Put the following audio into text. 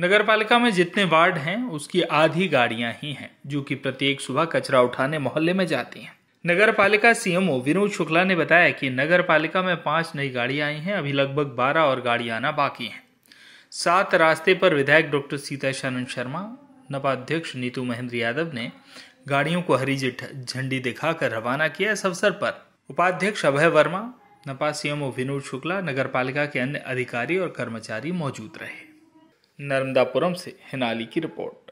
नगर पालिका में जितने वार्ड हैं, उसकी आधी गाड़ियाँ ही हैं, जो कि प्रत्येक सुबह कचरा उठाने मोहल्ले में जाती हैं। नगर पालिका सीएमओ विनोद शुक्ला ने बताया कि नगर पालिका में पाँच नई गाड़ियाँ आई हैं, अभी लगभग बारह और गाड़ियाँ आना बाकी हैं। सात रास्ते पर विधायक डॉक्टर सीता शरण शर्मा नपा अध्यक्ष नीतू महेंद्र यादव ने गाड़ियों को हरी झंडी दिखाकर रवाना किया इस अवसर पर। उपाध्यक्ष अभय वर्मा, नपा सीएमओ विनोद शुक्ला नगर पालिका के अन्य अधिकारी और कर्मचारी मौजूद रहे। नर्मदापुरम से हिनाली की रिपोर्ट।